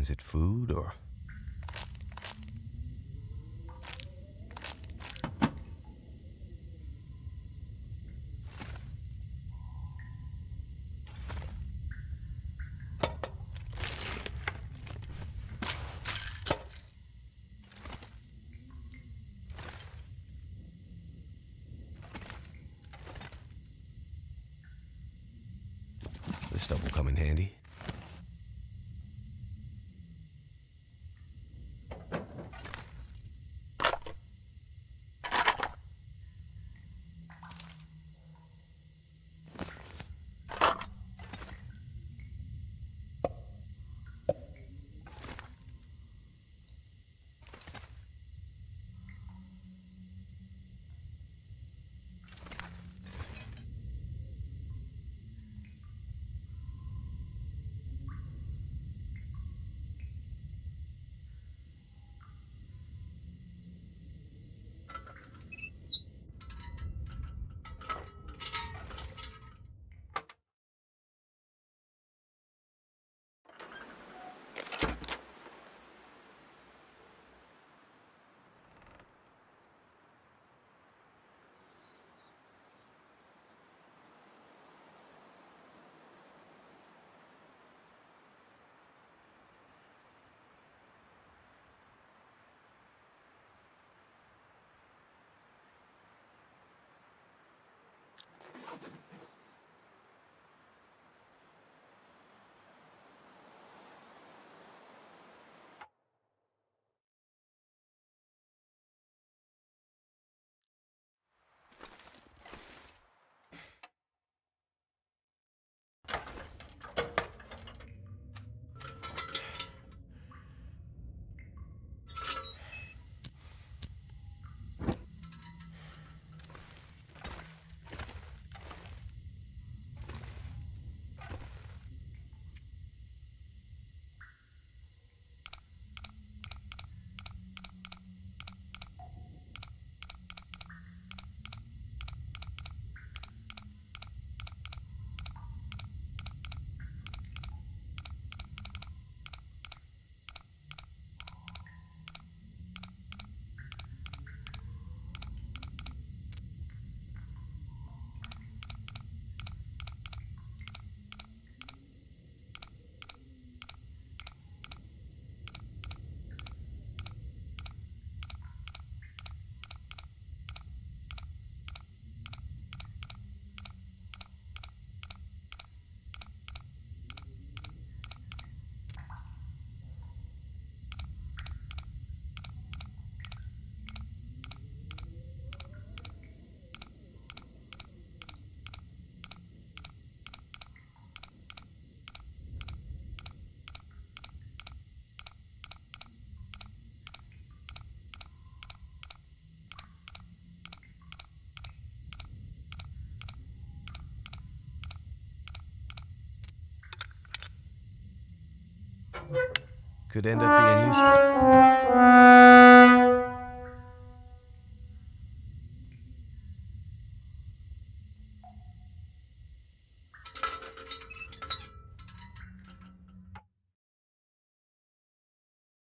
Is it food or. Could end up being useful.